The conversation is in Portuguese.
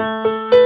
Música